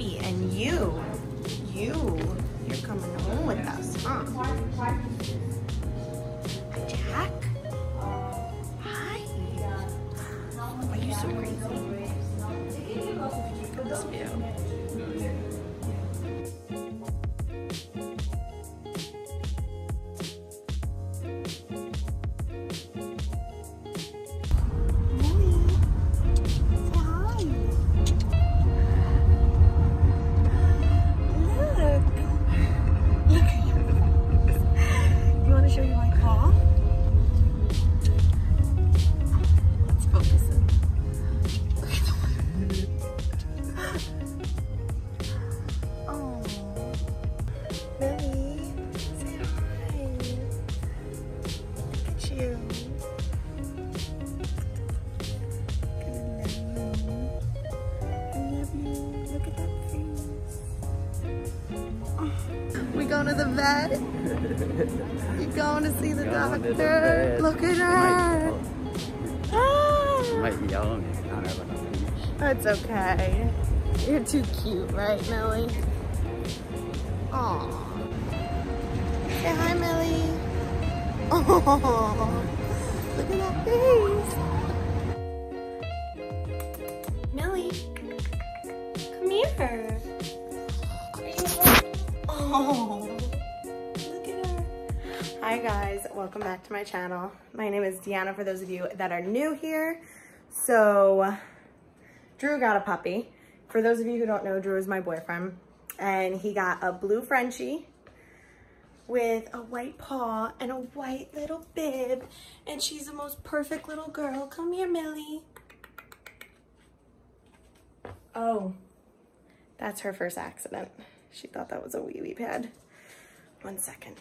you. You. You're coming home with us, huh? Jack? Hi. Why are you so crazy? This view. Going to the vet? You going to see the Going to the doctor? Look at her. You ah. might yell at me if not having a leash. That's okay. You're too cute, right, Milli? Aw. Say hi, Milli. Oh, look at that face. Welcome back to my channel. My name is Deanna for those of you that are new here. So, Drew got a puppy. For those of you who don't know, Drew is my boyfriend. And he got a blue Frenchie with a white paw and a white little bib. And she's the most perfect little girl. Come here, Milli. Oh, that's her first accident. She thought that was a wee wee pad. One second.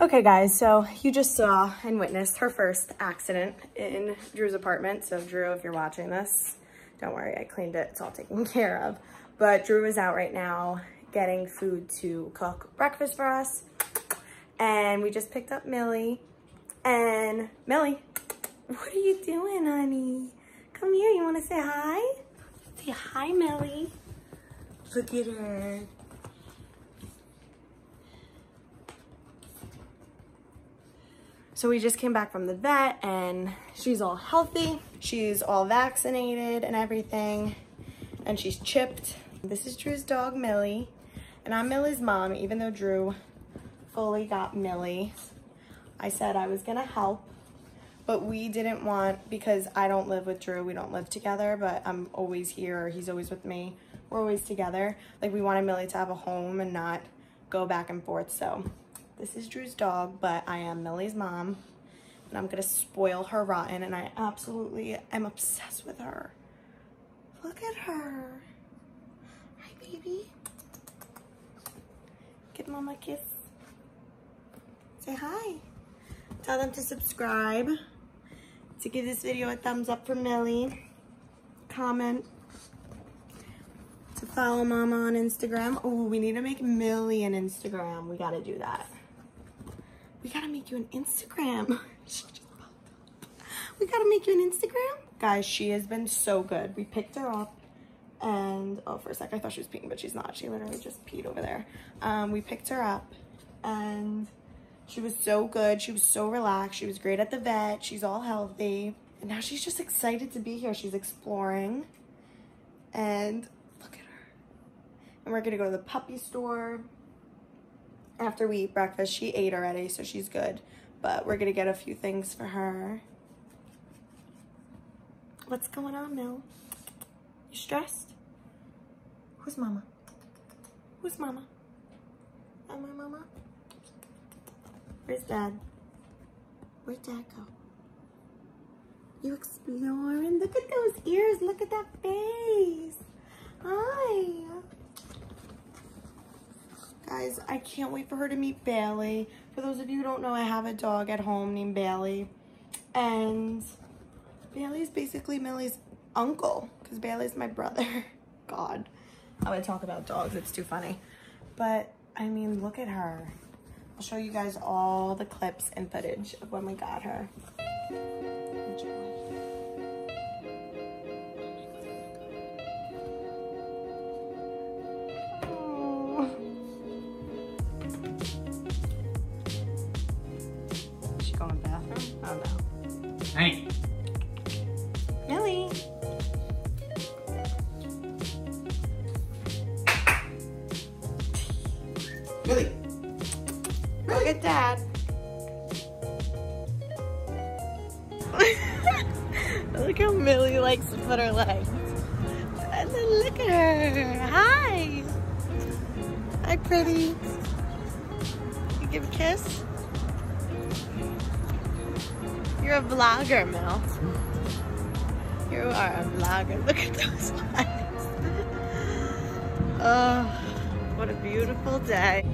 Okay guys, so you just saw and witnessed her first accident in Drew's apartment. So Drew, if you're watching this, don't worry, I cleaned it, it's all taken care of. But Drew is out right now getting food to cook breakfast for us. And we just picked up Milli. And Milli, what are you doing, honey? Come here, you wanna say hi? Say hi, Milli. Look at her. So we just came back from the vet and she's all healthy. She's all vaccinated and everything. And she's chipped. This is Drew's dog, Milli. And I'm Milli's mom, even though Drew fully got Milli. I said I was gonna help, but we didn't want, because I don't live with Drew, we don't live together, but I'm always here, he's always with me. We're always together. Like we wanted Milli to have a home and not go back and forth. So this is Drew's dog, but I am Milli's mom and I'm gonna spoil her rotten and I absolutely am obsessed with her. Look at her. Hi, baby. Give mama a kiss. Say hi. Tell them to subscribe, to give this video a thumbs up for Milli, comment, to follow mama on Instagram. Oh, we need to make Milli an Instagram. We gotta do that. We gotta make you an Instagram. We gotta make you an Instagram. Guys, she has been so good. We picked her up and, oh, for a sec, I thought she was peeing, but she's not. She literally just peed over there. Um, we picked her up and she was so good. She was so relaxed. She was great at the vet. She's all healthy. And now she's just excited to be here. She's exploring. And look at her. And we're gonna go to the puppy store after we eat breakfast. She ate already, so she's good. But we're gonna get a few things for her. What's going on, Mel? You stressed? Who's mama? Who's mama? Am I mama? Where's dad? Where'd dad go? You exploring? Look at those ears. Look at that face. Hi. Guys, I can't wait for her to meet Bailey. For those of you who don't know, I have a dog at home named Bailey. And Bailey is basically Milli's uncle because Bailey's my brother. God, I would talk about dogs. It's too funny. But, I mean, look at her. I'll show you guys all the clips and footage of when we got her. Hey. Milli. Milli. Look at dad. look how Milli likes to put her legs. And then look at her. Hi. Hi, pretty. You give a kiss? You're a vlogger, Mel. You are a vlogger. Look at those eyes. oh, what a beautiful day.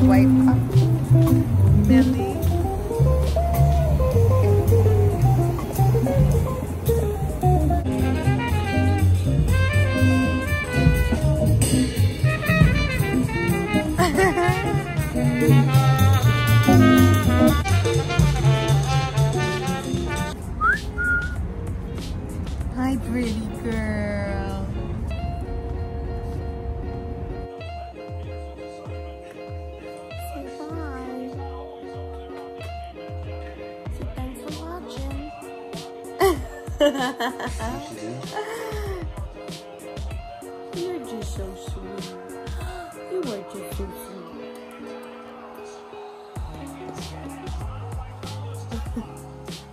White. Milli. Hi, You're just so sweet. You are just so sweet.